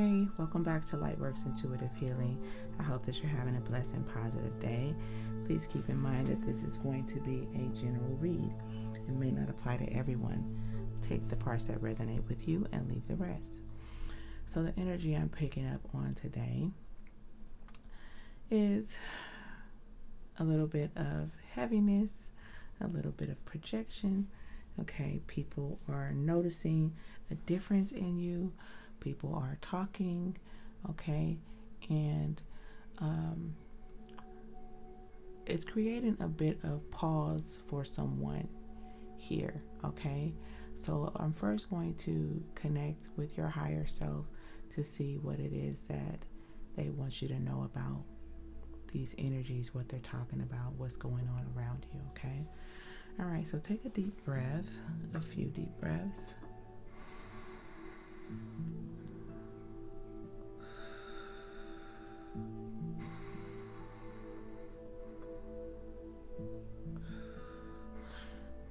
Hey, welcome back to Lightworks Intuitive Healing. I hope that you're having a blessed and positive day. Please keep in mind that this is going to be a general read. It may not apply to everyone. Take the parts that resonate with you and leave the rest. So, the energy I'm picking up on today is a little bit of heaviness, a little bit of projection. Okay, people are noticing a difference in you people are talking, okay, and um, it's creating a bit of pause for someone here, okay. So I'm first going to connect with your higher self to see what it is that they want you to know about these energies, what they're talking about, what's going on around you, okay? All right, so take a deep breath, a few deep breaths.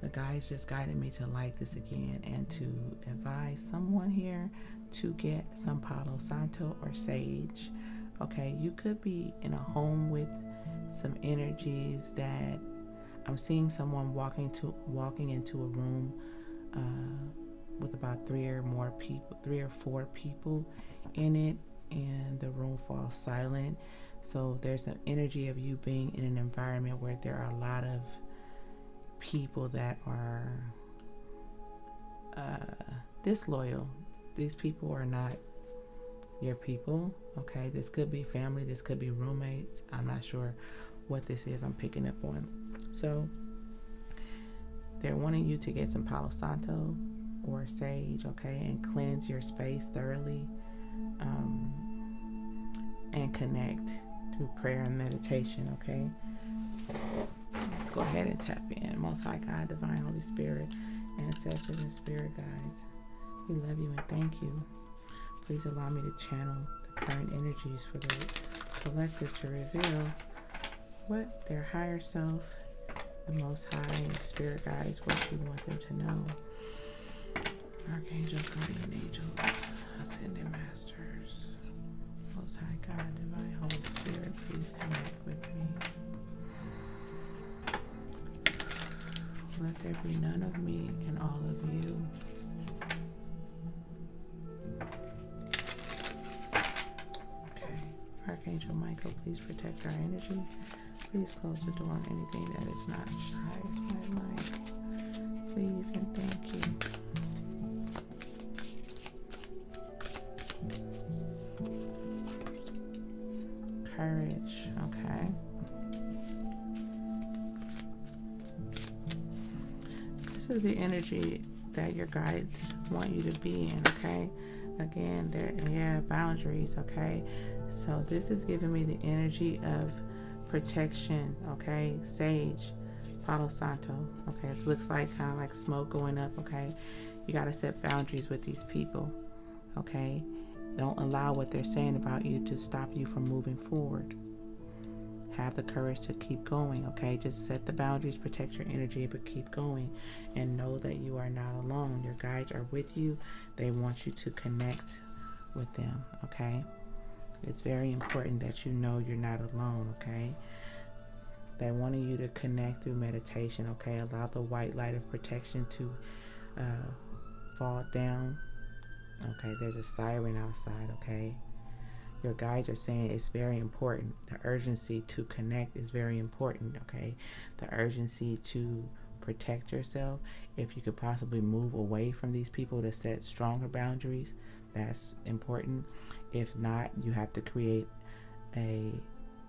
The guides just guided me to light this again and to advise someone here to get some Palo Santo or sage. Okay, you could be in a home with some energies that I'm seeing someone walking to walking into a room uh, with about three or more people, three or four people in it, and the room falls silent. So there's an energy of you being in an environment where there are a lot of people that are uh, disloyal. These people are not your people. Okay, this could be family, this could be roommates. I'm not sure what this is. I'm picking up on. So they're wanting you to get some Palo Santo or sage, okay, and cleanse your space thoroughly um, and connect through prayer and meditation, okay? Let's go ahead and tap in. Most High God, Divine Holy Spirit, ancestors and spirit guides. We love you and thank you. Please allow me to channel the current energies for the collective to reveal what their higher self, the Most High Spirit guides, what you want them to know. Archangels, guardian angels, ascended masters, Most High God, Divine Holy Spirit, please connect with me. Let there be none of me and all of you. Okay. Archangel Michael, please protect our energy. Please close the door on anything that is not highest my life. Please and thank you. Is the energy that your guides want you to be in, okay? Again, there yeah, boundaries, okay? So this is giving me the energy of protection, okay? Sage, Palo Santo, okay? It looks like kind of like smoke going up, okay? You got to set boundaries with these people, okay? Don't allow what they're saying about you to stop you from moving forward. Have the courage to keep going, okay? Just set the boundaries, protect your energy, but keep going and know that you are not alone. Your guides are with you. They want you to connect with them, okay? It's very important that you know you're not alone, okay? They wanting you to connect through meditation, okay? Allow the white light of protection to uh, fall down Okay, there's a siren outside, okay? Your guides are saying it's very important. The urgency to connect is very important, okay? The urgency to protect yourself. If you could possibly move away from these people to set stronger boundaries, that's important. If not, you have to create a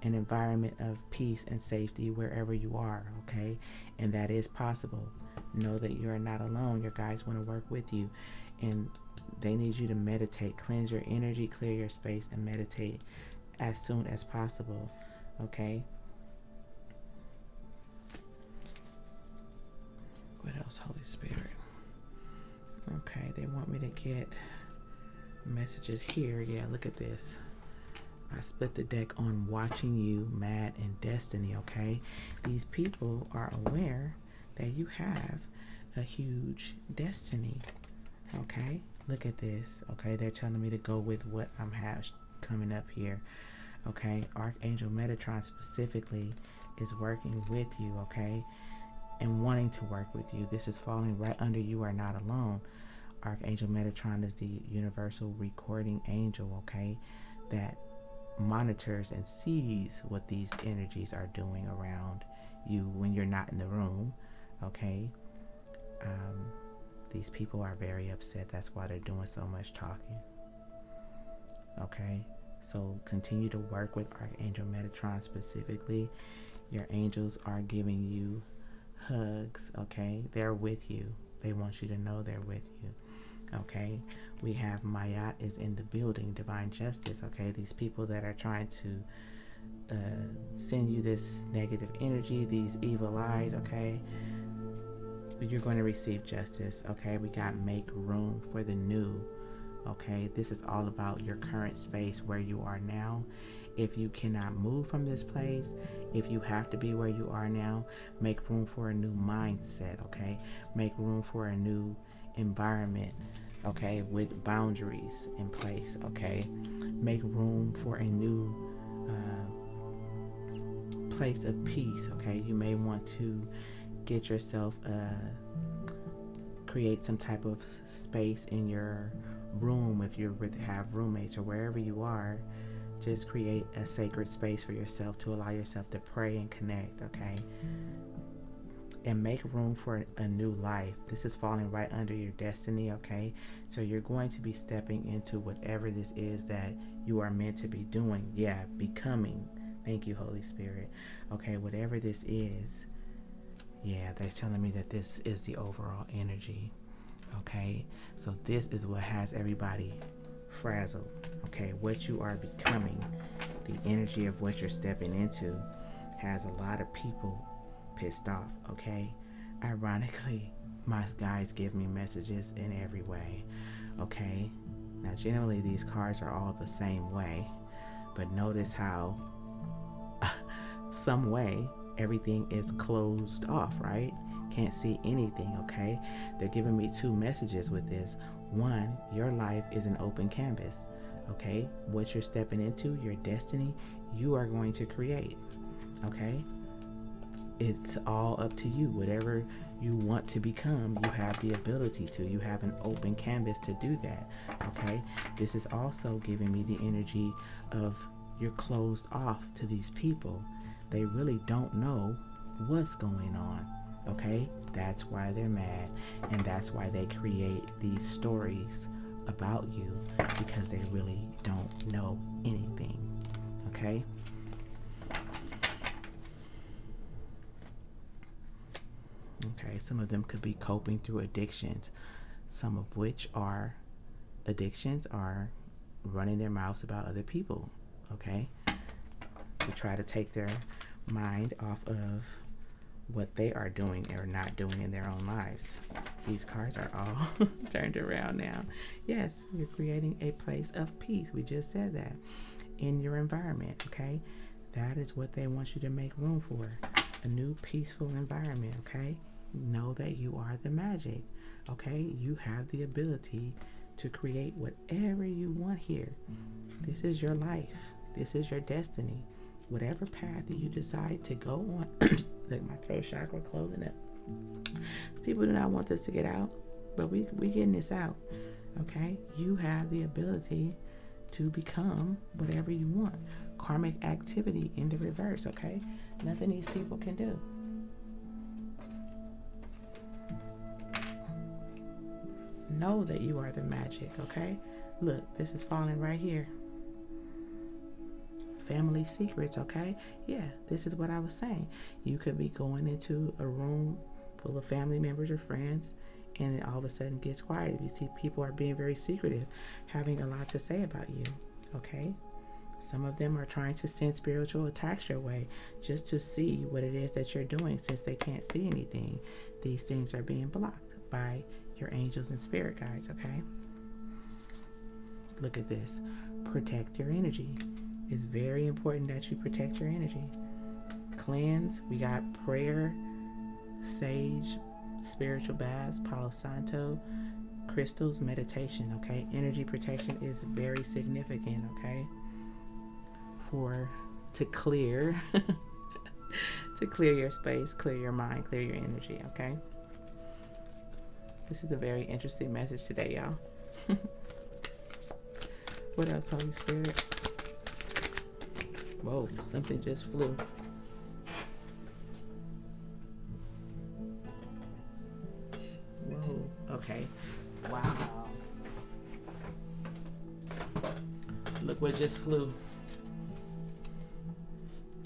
an environment of peace and safety wherever you are, okay? And that is possible. Know that you are not alone. Your guides want to work with you. And they need you to meditate, cleanse your energy, clear your space, and meditate as soon as possible. Okay. What else, Holy Spirit? Okay, they want me to get messages here. Yeah, look at this. I split the deck on watching you, mad and destiny. Okay, these people are aware that you have a huge destiny. Okay, look at this. Okay, they're telling me to go with what I'm have coming up here. Okay, Archangel Metatron specifically is working with you. Okay, and wanting to work with you. This is falling right under you are not alone. Archangel Metatron is the universal recording angel. Okay, that monitors and sees what these energies are doing around you when you're not in the room. Okay. Um, these people are very upset. That's why they're doing so much talking. Okay. So continue to work with Archangel Metatron specifically. Your angels are giving you hugs. Okay. They're with you. They want you to know they're with you. Okay. We have Ma'at is in the building, divine justice. Okay. These people that are trying to uh, send you this negative energy, these evil eyes, okay? You're going to receive justice, okay? We got make room for the new, okay? This is all about your current space where you are now. If you cannot move from this place, if you have to be where you are now, make room for a new mindset, okay? Make room for a new environment, okay? With boundaries in place, okay? Make room for a new. Uh, place of peace, okay? You may want to get yourself, uh, create some type of space in your room if you have roommates or wherever you are. Just create a sacred space for yourself to allow yourself to pray and connect, okay? and make room for a new life. This is falling right under your destiny, okay? So you're going to be stepping into whatever this is that you are meant to be doing. Yeah, becoming Thank you, Holy Spirit. Okay, whatever this is, yeah, they're telling me that this is the overall energy. Okay, so this is what has everybody frazzled. Okay, what you are becoming, the energy of what you're stepping into, has a lot of people pissed off. Okay, ironically, my guys give me messages in every way. Okay, now generally these cards are all the same way, but notice how some way everything is closed off, right? Can't see anything, okay? They're giving me two messages with this. One, your life is an open canvas, okay? What you're stepping into, your destiny, you are going to create, okay? It's all up to you. Whatever you want to become, you have the ability to. You have an open canvas to do that, okay? This is also giving me the energy of you're closed off to these people they really don't know what's going on. Okay? That's why they're mad. And that's why they create these stories about you because they really don't know anything. Okay? Okay, some of them could be coping through addictions, some of which are addictions are running their mouths about other people. Okay? To try to take their mind off of what they are doing or not doing in their own lives. These cards are all turned around now. Yes, you're creating a place of peace. We just said that in your environment, okay? That is what they want you to make room for. A new peaceful environment, okay? Know that you are the magic, okay? You have the ability to create whatever you want here. This is your life. This is your destiny whatever path that you decide to go on. like my throat chakra closing up. People do not want this to get out, but we we getting this out. Okay, you have the ability to become whatever you want. Karmic activity in the reverse. Okay, nothing these people can do. Know that you are the magic. Okay, look, this is falling right here family secrets, okay? Yeah, this is what I was saying. You could be going into a room full of family members or friends, and it all of a sudden gets quiet. You see, people are being very secretive, having a lot to say about you, okay? Some of them are trying to send spiritual attacks your way just to see what it is that you're doing since they can't see anything. These things are being blocked by your angels and spirit guides, okay? Look at this. Protect your energy. It's very important that you protect your energy. Cleanse, we got prayer, sage, spiritual baths, Palo Santo, crystals, meditation, okay? Energy protection is very significant, okay? For to clear to clear your space, clear your mind, clear your energy, okay? This is a very interesting message today, y'all. what else, Holy Spirit? Whoa, something just flew. Whoa, okay. Wow. Look what just flew.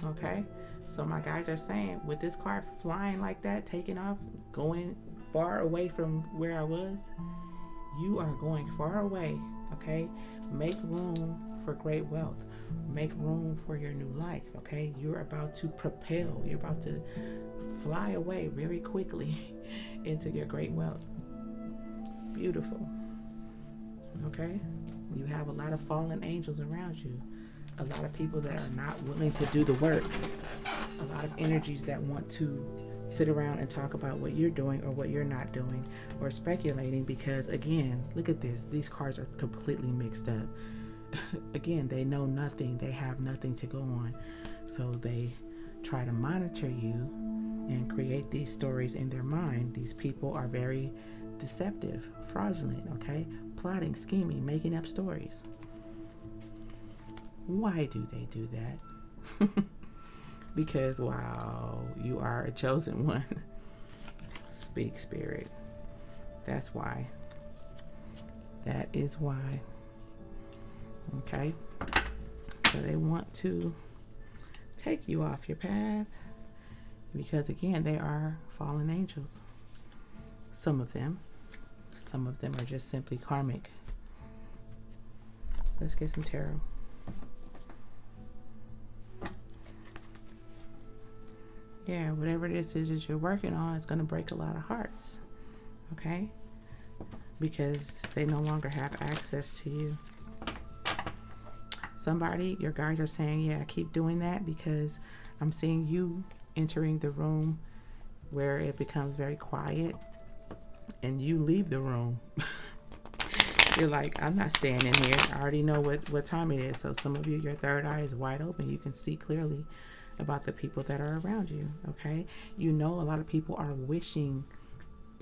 Okay, so my guys are saying with this car flying like that, taking off, going far away from where I was, you are going far away. Okay, make room for great wealth. Make room for your new life. Okay, you're about to propel, you're about to fly away very quickly into your great wealth. Beautiful. Okay, you have a lot of fallen angels around you a lot of people that are not willing to do the work, a lot of energies that want to sit around and talk about what you're doing or what you're not doing or speculating because again look at this these cards are completely mixed up again they know nothing they have nothing to go on so they try to monitor you and create these stories in their mind these people are very deceptive fraudulent okay plotting scheming making up stories why do they do that? because, wow, you are a chosen one. Speak, Spirit. That's why. That is why. Okay? So they want to take you off your path because, again, they are fallen angels. Some of them. Some of them are just simply karmic. Let's get some tarot. yeah, whatever this is that you're working on, it's going to break a lot of hearts. Okay? Because they no longer have access to you. Somebody, your guys are saying, yeah, I keep doing that because I'm seeing you entering the room where it becomes very quiet and you leave the room. You're like, I'm not staying in here. I already know what, what time it is. So some of you, your third eye is wide open. You can see clearly about the people that are around you. Okay. You know, a lot of people are wishing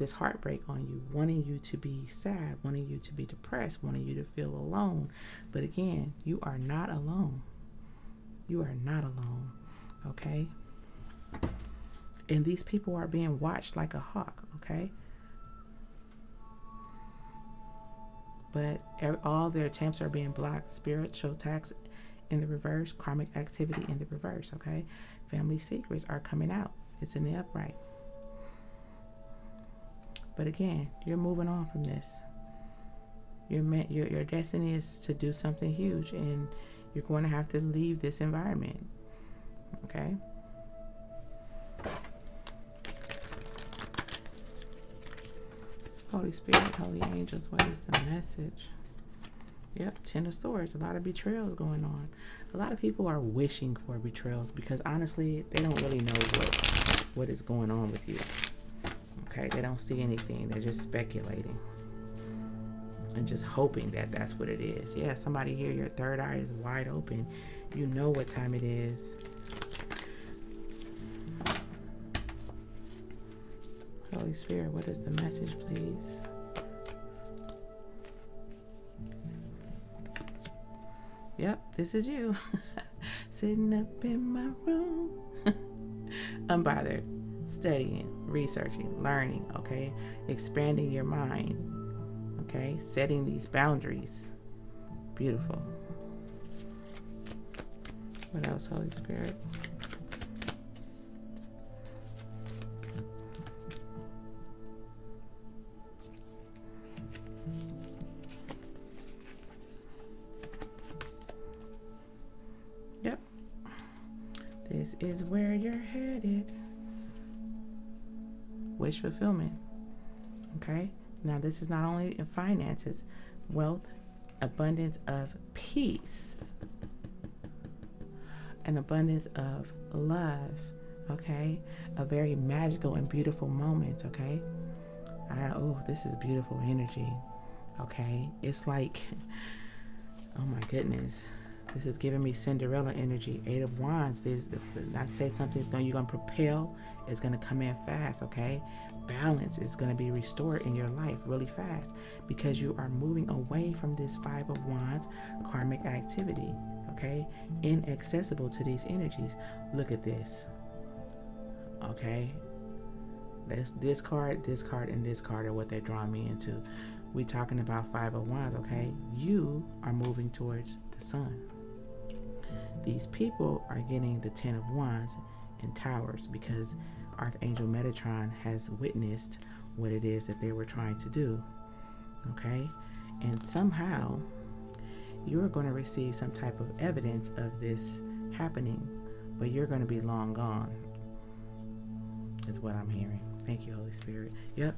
this heartbreak on you, wanting you to be sad, wanting you to be depressed, wanting you to feel alone. But again, you are not alone. You are not alone. Okay. And these people are being watched like a hawk. Okay. But all their attempts are being blocked. Spiritual attacks in the reverse, karmic activity in the reverse, okay? Family secrets are coming out. It's in the upright. But again, you're moving on from this. Your, your, your destiny is to do something huge, and you're going to have to leave this environment. Okay? Holy Spirit, Holy Angels, what is the message? Yep, Ten of Swords. A lot of betrayals going on. A lot of people are wishing for betrayals because honestly, they don't really know what what is going on with you. Okay, they don't see anything. They're just speculating and just hoping that that's what it is. Yeah, somebody here, your third eye is wide open. You know what time it is. Holy Spirit, what is the message, please? Yep, this is you. Sitting up in my room. Unbothered. Studying, researching, learning, okay? Expanding your mind, okay? Setting these boundaries. Beautiful. What else, Holy Spirit? Fulfillment. Okay? Now, this is not only in finances, wealth, abundance of peace, an abundance of love. Okay? A very magical and beautiful moment. Okay? Oh, this is beautiful energy. Okay, it's like, oh my goodness, this is giving me Cinderella energy. Eight of Wands. This, I said something's going. You're going to propel. It's going to come in fast. Okay, balance is going to be restored in your life really fast because you are moving away from this Five of Wands karmic activity. Okay, inaccessible to these energies. Look at this. Okay, that's this card, this card, and this card are what they're drawing me into. We talking about five of wands, okay? You are moving towards the sun. These people are getting the ten of wands and towers because Archangel Metatron has witnessed what it is that they were trying to do. Okay? And somehow you're going to receive some type of evidence of this happening, but you're going to be long gone, is what I'm hearing. Thank you, Holy Spirit. Yep.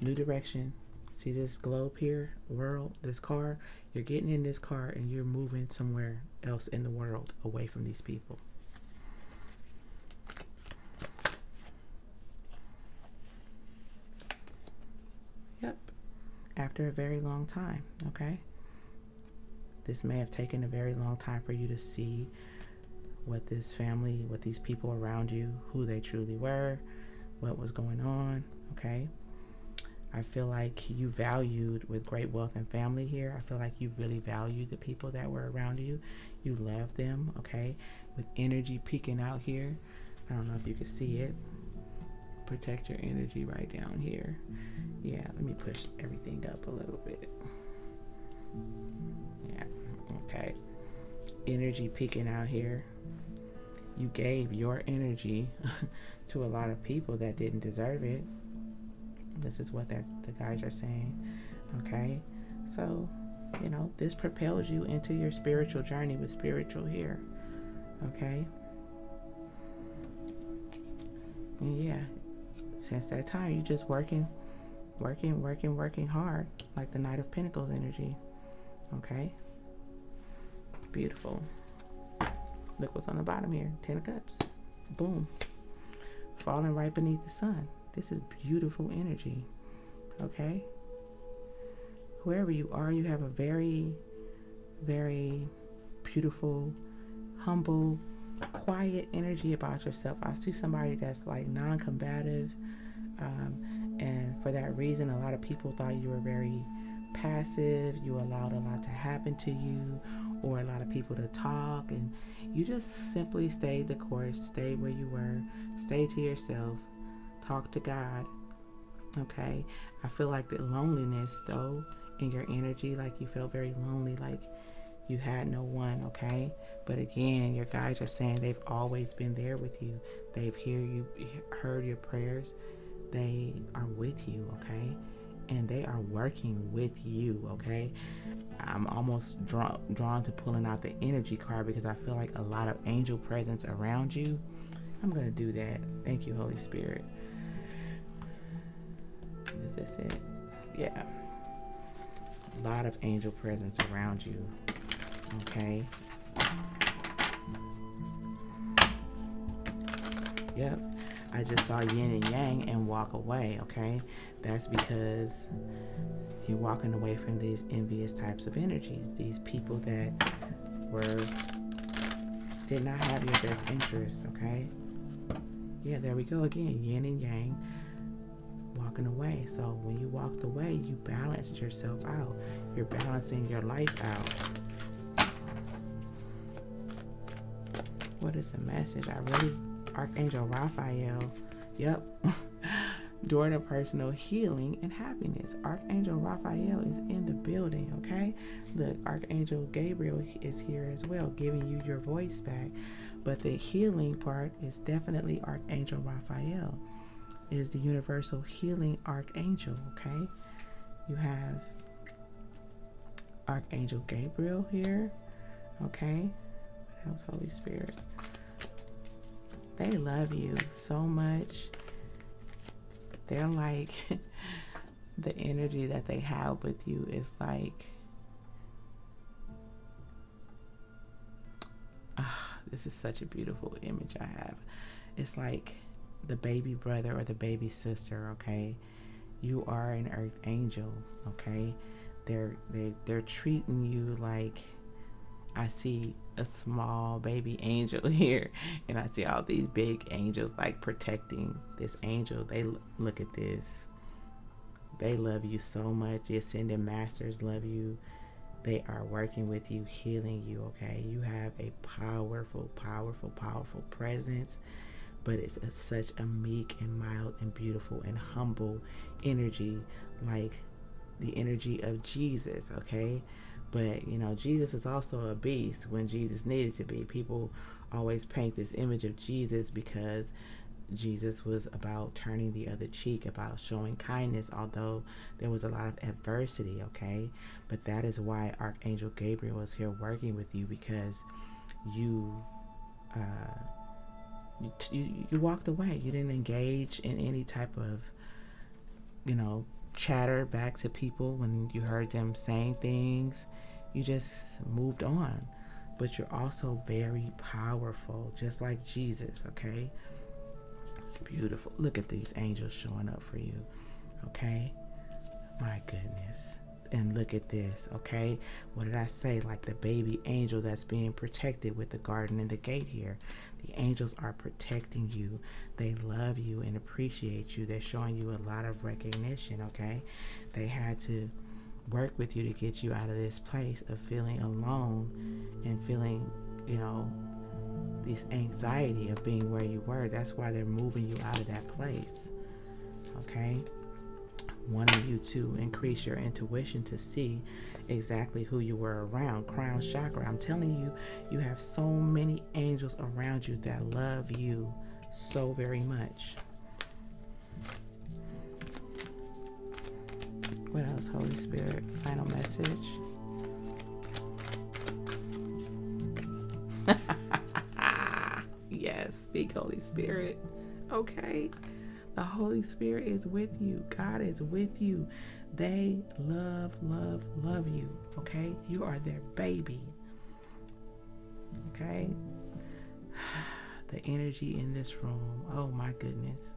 New direction. See this globe here, world, this car? You're getting in this car and you're moving somewhere else in the world away from these people. Yep. After a very long time, okay? This may have taken a very long time for you to see what this family, what these people around you, who they truly were, what was going on, okay? I feel like you valued with great wealth and family here. I feel like you really valued the people that were around you. You love them, okay? With energy peeking out here. I don't know if you can see it. Protect your energy right down here. Yeah, let me push everything up a little bit. Yeah, okay. Energy peeking out here you gave your energy to a lot of people that didn't deserve it. This is what the guys are saying. Okay? So, you know, this propels you into your spiritual journey with spiritual here. Okay? And yeah, since that time, you're just working, working, working, working hard, like the Knight of Pentacles energy. Okay? Beautiful. Look what's on the bottom here. Ten of Cups. Boom. Falling right beneath the sun. This is beautiful energy. Okay? Whoever you are, you have a very, very beautiful, humble, quiet energy about yourself. I see somebody that's like non combative. Um, and for that reason, a lot of people thought you were very passive. You allowed a lot to happen to you or a lot of people to talk and you just simply stayed the course, stay where you were, stay to yourself, talk to God. Okay? I feel like the loneliness though in your energy, like you felt very lonely, like you had no one, okay? But again, your guides are saying they've always been there with you. They've hear you heard your prayers. They are with you, okay? and they are working with you, okay? I'm almost drawn drawn to pulling out the energy card because I feel like a lot of angel presence around you. I'm going to do that. Thank you, Holy Spirit. Is this it? Yeah. A lot of angel presence around you. Okay. Yep. I just saw yin and yang and walk away, okay? That's because you're walking away from these envious types of energies, these people that were did not have your best interests, okay? Yeah, there we go again, yin and yang walking away. So when you walked away, you balanced yourself out. You're balancing your life out. What is the message? I really Archangel Raphael. Yep. during a personal healing and happiness. Archangel Raphael is in the building, okay? Look, Archangel Gabriel is here as well, giving you your voice back. But the healing part is definitely Archangel Raphael, is the universal healing archangel, okay? You have Archangel Gabriel here, okay? What else, Holy Spirit? They love you so much they're like the energy that they have with you is like ah, this is such a beautiful image I have. It's like the baby brother or the baby sister, okay? You are an earth angel, okay? they're they they're treating you like I see a small baby angel here and I see all these big angels like protecting this angel. They look at this. They love you so much. The ascended masters love you. They are working with you, healing you, okay? You have a powerful, powerful, powerful presence, but it's a, such a meek and mild and beautiful and humble energy, like the energy of Jesus, okay? But, you know, Jesus is also a beast when Jesus needed to be. People always paint this image of Jesus because Jesus was about turning the other cheek, about showing kindness, although there was a lot of adversity, okay? But that is why Archangel Gabriel is here working with you because you, uh, you, you, you walked away. You didn't engage in any type of, you know, chatter back to people when you heard them saying things. You just moved on. But you're also very powerful, just like Jesus, okay? Beautiful. Look at these angels showing up for you. Okay? My goodness. And look at this, okay? What did I say? Like the baby angel that's being protected with the garden and the gate here. The angels are protecting you. They love you and appreciate you. They're showing you a lot of recognition, okay? They had to work with you to get you out of this place of feeling alone and feeling, you know, this anxiety of being where you were. That's why they're moving you out of that place. Okay? Wanting you to increase your intuition to see exactly who you were around. Crown chakra. I'm telling you, you have so many angels around you that love you so very much. What else, Holy Spirit? Final message. Yes, speak, Holy Spirit. Okay? The Holy Spirit is with you. God is with you. They love, love, love you. Okay? You are their baby. Okay? The energy in this room. Oh my goodness.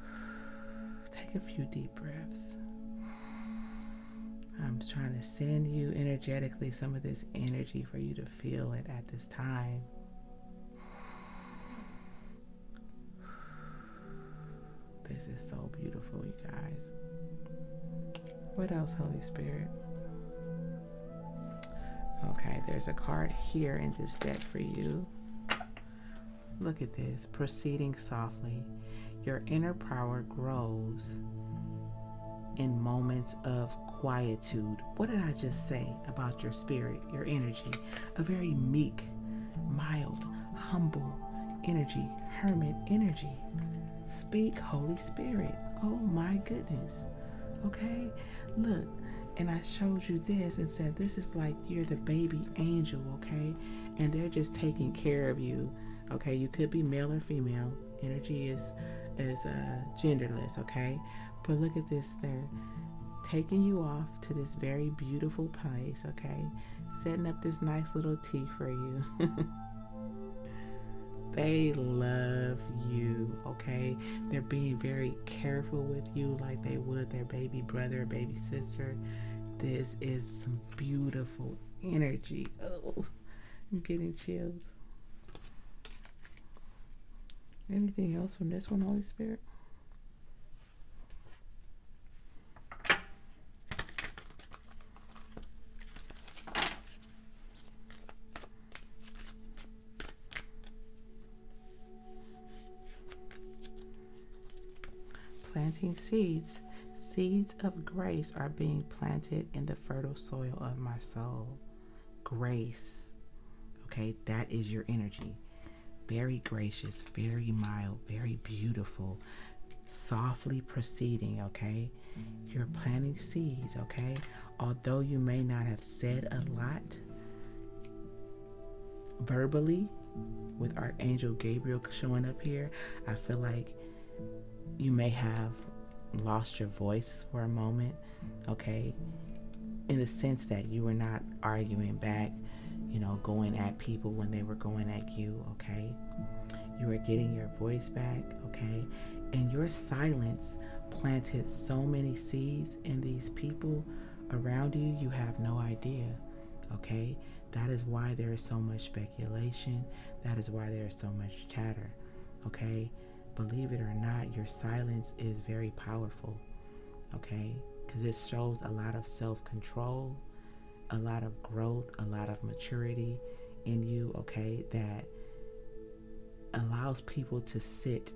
Take a few deep breaths. I'm trying to send you energetically some of this energy for you to feel it at this time. This is so beautiful, you guys. What else, Holy Spirit? Okay, there's a card here in this deck for you. Look at this. Proceeding softly. Your inner power grows in moments of quietude. What did I just say about your spirit, your energy? A very meek, mild, humble energy, hermit energy. Speak, Holy Spirit. Oh my goodness. Okay? Look, and I showed you this and said, This is like you're the baby angel, okay? And they're just taking care of you. Okay, you could be male or female. Energy is is uh, genderless, okay? But look at this, they're taking you off to this very beautiful place, okay? Setting up this nice little tea for you. They love you, okay? They're being very careful with you like they would their baby brother baby sister. This is some beautiful energy. Oh, I'm getting chills. Anything else from this one, Holy Spirit? Planting seeds. Seeds of grace are being planted in the fertile soil of my soul. Grace. Okay, that is your energy. Very gracious, very mild, very beautiful, softly proceeding, okay? You're planting seeds, okay? Although you may not have said a lot verbally with Archangel Gabriel showing up here, I feel like you may have lost your voice for a moment, okay? In the sense that you were not arguing back, you know, going at people when they were going at you, okay? You were getting your voice back, okay? And your silence planted so many seeds in these people around you, you have no idea. Okay? That is why there is so much speculation. That is why there is so much chatter. Okay? Believe it or not, your silence is very powerful. Okay? Because it shows a lot of self control, a lot of growth, a lot of maturity in you. Okay? That allows people to sit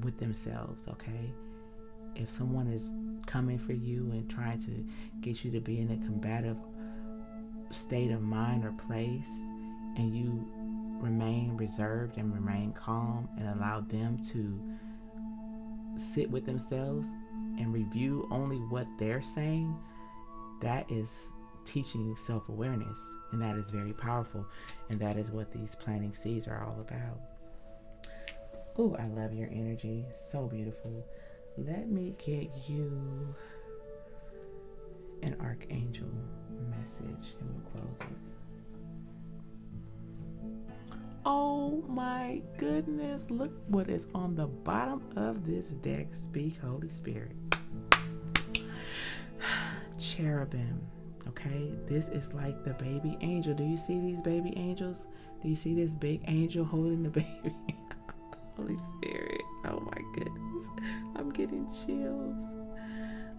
with themselves. Okay? If someone is coming for you and trying to get you to be in a combative state of mind or place and you remain reserved and remain calm and allow them to sit with themselves and review only what they're saying, that is teaching self awareness. And that is very powerful. And that is what these planting seeds are all about. Oh, I love your energy. So beautiful. Let me get you an archangel message and we'll close this. Oh my goodness, look what is on the bottom of this deck. Speak, Holy Spirit. Cherubim. Okay, this is like the baby angel. Do you see these baby angels? Do you see this big angel holding the baby? Holy Spirit. Oh my goodness. I'm getting chills.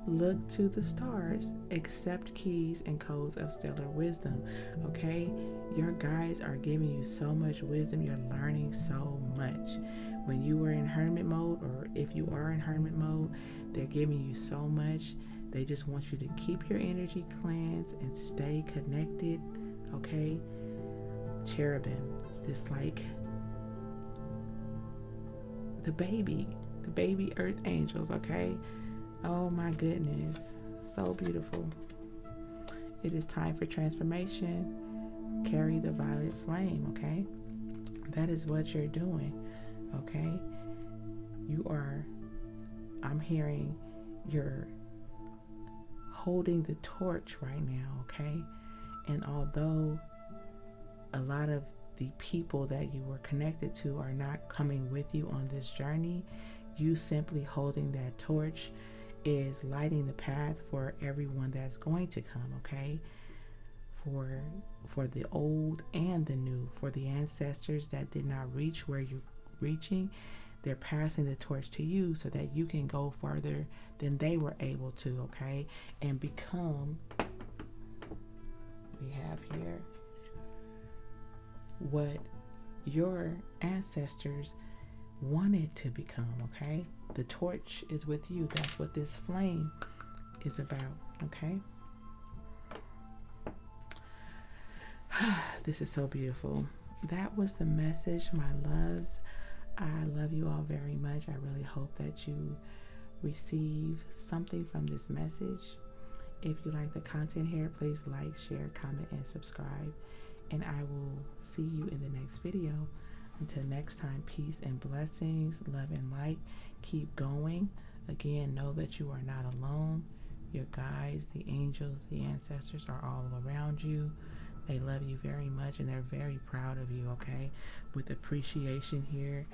Look to the stars, accept keys and codes of stellar wisdom. Okay? Your guides are giving you so much wisdom. You're learning so much. When you were in hermit mode, or if you are in hermit mode, they're giving you so much. They just want you to keep your energy cleansed and stay connected. Okay? Cherubim, just like the baby, the baby earth angels, okay? Oh my goodness. So beautiful. It is time for transformation. Carry the violet flame, okay? That is what you're doing, okay? You are, I'm hearing you're holding the torch right now, okay? And although a lot of the people that you were connected to are not coming with you on this journey, you simply holding that torch is lighting the path for everyone that's going to come, okay? For for the old and the new, for the ancestors that did not reach where you're reaching, they're passing the torch to you so that you can go further than they were able to, okay? And become we have here what your ancestors wanted to become, okay? The torch is with you. That's what this flame is about, okay? this is so beautiful. That was the message, my loves. I love you all very much. I really hope that you receive something from this message. If you like the content here, please like, share, comment, and subscribe. And I will see you in the next video. Until next time, peace and blessings, love and light. Keep going. Again, know that you are not alone. Your guides, the angels, the ancestors are all around you. They love you very much and they're very proud of you, okay? With appreciation here,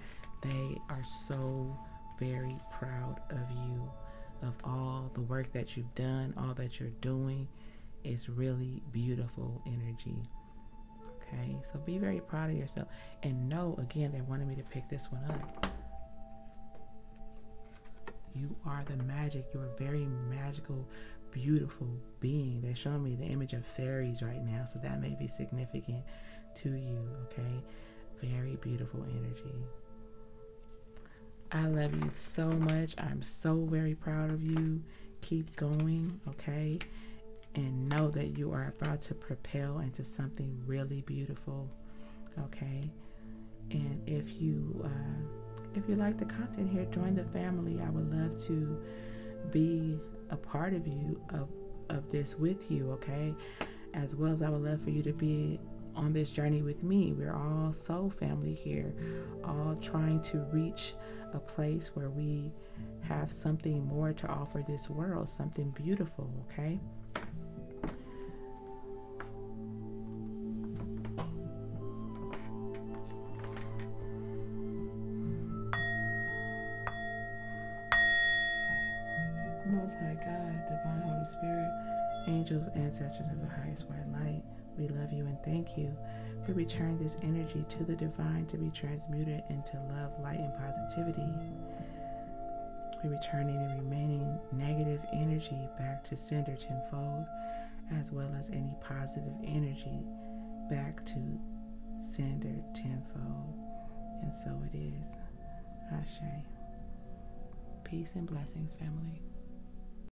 they are so very proud of you, of all the work that you've done, all that you're doing. It's really beautiful energy. Okay, so be very proud of yourself and know again, they wanted me to pick this one up. You are the magic. You're a very magical, beautiful being. They're showing me the image of fairies right now, so that may be significant to you, okay? Very beautiful energy. I love you so much. I'm so very proud of you. Keep going, okay? And know that you are about to propel into something really beautiful okay? And if you uh, if you like the content here join the family. I would love to be a part of you of of this with you okay? As well as i would love for you to be on this journey with me. We're all soul family here all trying to reach a place where we have something more to offer this world something beautiful okay ancestors of the highest white light, we love you and thank you. We return this energy to the divine to be transmuted into love, light, and positivity. We return any remaining negative energy back to sender tenfold, as well as any positive energy back to sender tenfold. And so it is. Ashe. Peace and blessings, family.